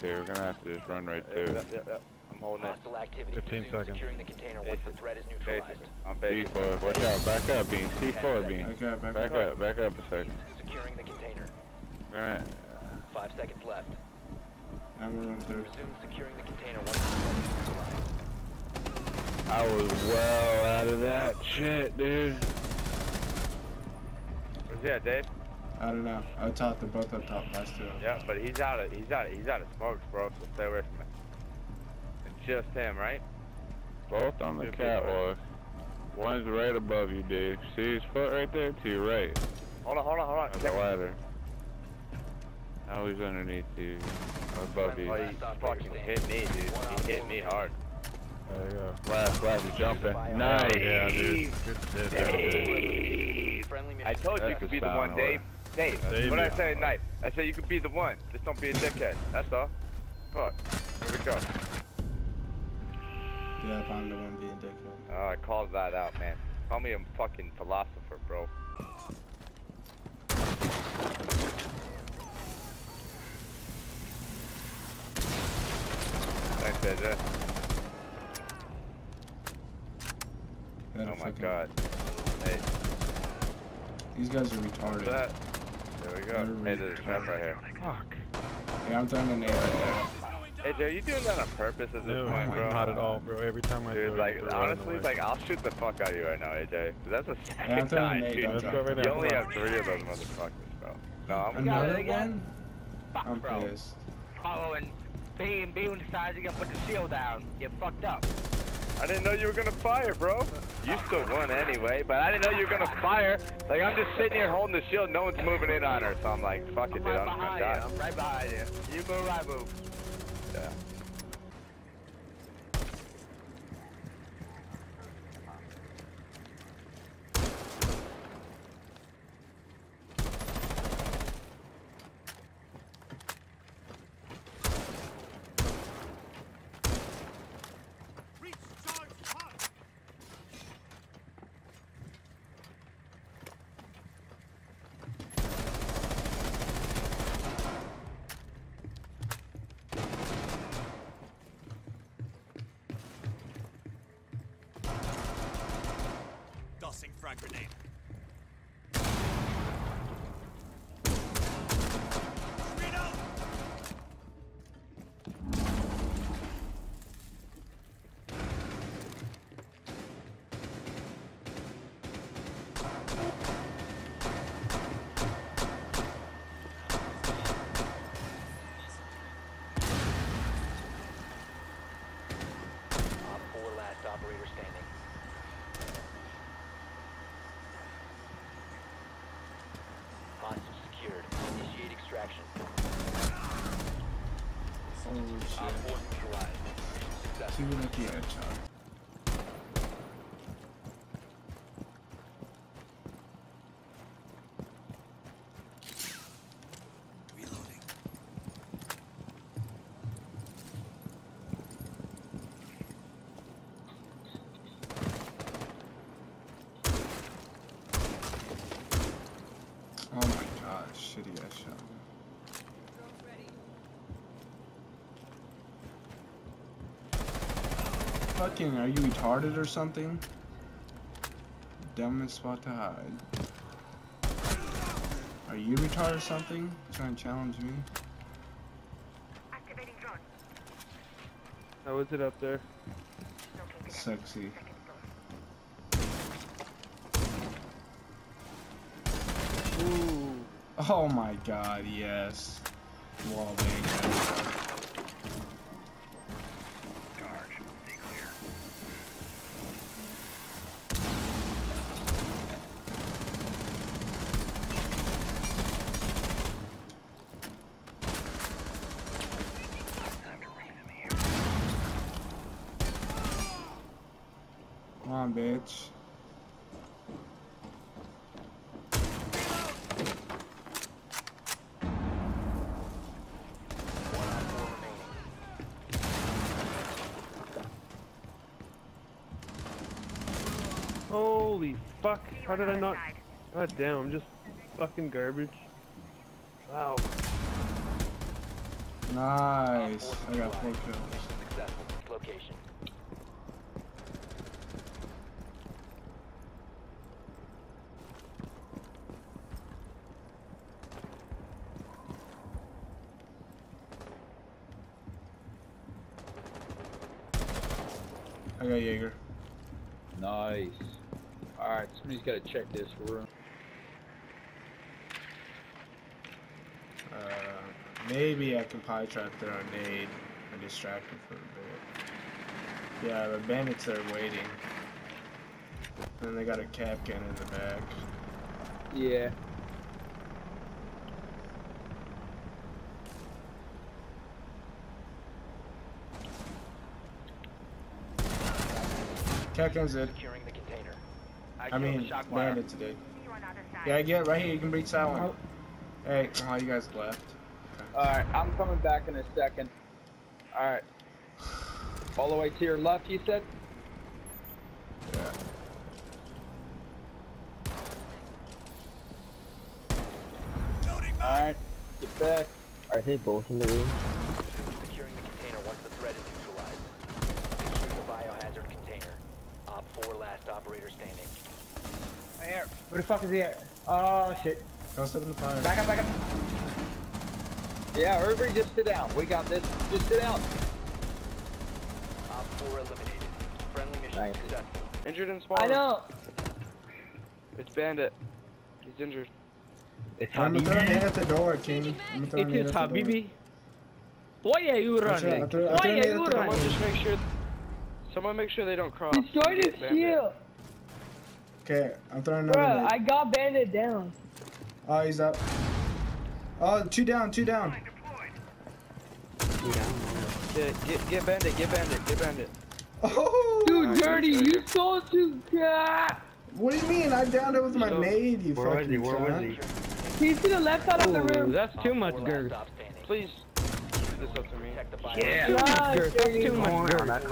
here. We're gonna have to just run right Yep, through. yep, yep, yep. I'm holding it. Hostile activity. 15 seconds. Securing the container once the threat is neutralized. I'm basic. C4, watch out, back up, Bean. C4, Bean. Back up, back Back up. up, back up a second. Securing the container. Alright. Five seconds left. I'm gonna run through. Resume securing the container once the threat is neutralized. I was well out of that shit, dude. Where's he at, Dave? I don't know. I top, they're both up top. Last two. Yeah, but he's out of he's out of he's out of smokes, bro. So stay away from it. It's just him, right? Both on the Good, good, catwalk. One's right above you, Dave. See his foot right there? To your right. Hold on, hold on, hold on. On the ladder. Now he's underneath you. Above oh, you. Oh, he fucking hit me, dude. He hit me hard. There you go. Last, last is jumping. Nice. Yeah, dude. Good shit. Dave. Friendly I told you you That's could be the one, in Dave. Dave, Dave, what did I yeah. say at night? I said you could be the one. Just don't be a dickhead. That's all. Fuck. Here we go. Yeah, I'm the one being dickhead. Oh, I called that out, man. Call me a fucking philosopher, bro. Thanks, AJ. Oh my god. Hey, These guys are what's retarded. That? There we go. Hey, there's a trap right here. Fuck. Yeah, I'm throwing a nade right there. Hey, Joe, you doing that on purpose at this No, point, bro? not at all, bro. Every time I Dude, throw like, they're honestly, away. like, I'll shoot the fuck out of you right now, AJ. 'cause That's the second throwing a time, nade. dude. Don't Let's drop go it. right You now. only Come have on. three of those motherfuckers, bro. No, I'm Another good. one? Fuck, I'm bro. pissed. Oh, and being being decided you gotta put the shield down. You fucked up. I didn't know you were gonna fire, bro. You still won anyway, but I didn't know you were gonna fire. Like, I'm just sitting here holding the shield, no one's moving in on her, so I'm like, fuck it, I'm dude, right I'm just gonna behind you. die. I'm right behind you. You move, I move. Yeah. Frag grenade. Extraction. Holy shit. 4 neutralized. Mission successful. Two lucky headshot. Oh my god, shitty headshot. Fucking, are you retarded or something? Dumbest spot to hide. Are you retarded or something? Trying to challenge me? Activating drone. How is it up there? Sexy. Ooh. Oh my god, yes. Wall bang bitch. One OPFOR remaining. Holy fuck. How did I not... God damn, I'm just fucking garbage. Wow. Nice. I got four kills. I got Jaeger. Nice. Alright, somebody's gotta check this room. Uh, maybe I can pie trap their nade and distract them for a bit. Yeah, the bandits are waiting. And they got a Kapkan in the back. Yeah. Kapkan's it. Securing the container. I mean, shock wire. bandits did. Yeah, get right here. You can breach that one. Oh. Hey, oh, you guys left. Alright, I'm coming back in a second. Alright. All the way to your left, you said? Yeah. Alright, get back. Are they both in the room? Securing the container once the threat is neutralized. Secure the biohazard container. Op 4 last operator standing. Here. Where the fuck is he at? Oh shit. Don't step in the fire. Back up, back up. Yeah, everybody just sit down. We got this. Just sit down. OPFOR eliminated. Friendly mission Nice. successful. Injured in spawn. I know. It's Bandit. He's injured. It's I'm gonna throw a at the door, King. I'm gonna throw a It nade is at the door. Habibi. Why are you running? I threw- I Why are you at the door. Running? just make sure. Someone make sure they don't cross. Destroy his Bandit. shield. Okay, I'm throwing another Bruh, nade. I got bandit down. Oh, he's up. Oh, two down, two down. Get, get, get Bandit, get Bandit, get Bandit. Oh! Dude, Nice, dirty, nice, you nice. so too. Ah. What do you mean? I downed it with my So- nade, you Where was fucking he? Where was cunt. he? He's to the left side of the room. that's too Op much 4 girth. standing. Please, this up to me. Protect the Yeah, biohazard. That's too much Corner